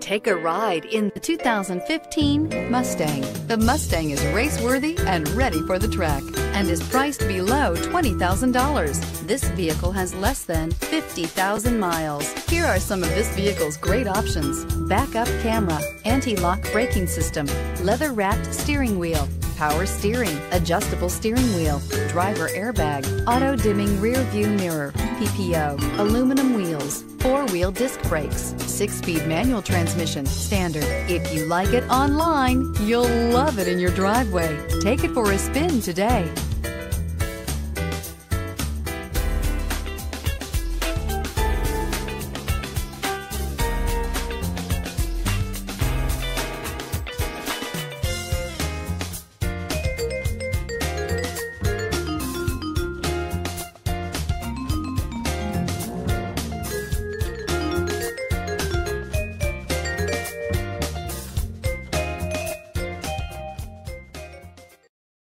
Take a ride in the 2015 Mustang. The Mustang is race-worthy and ready for the track and is priced below $20,000. This vehicle has less than 50,000 miles. Here are some of this vehicle's great options. Backup camera, anti-lock braking system, leather-wrapped steering wheel, power steering, adjustable steering wheel, driver airbag, auto dimming rear view mirror, PPO, aluminum wheels, four-wheel disc brakes, six-speed manual transmission, standard. If you like it online, you'll love it in your driveway. Take it for a spin today.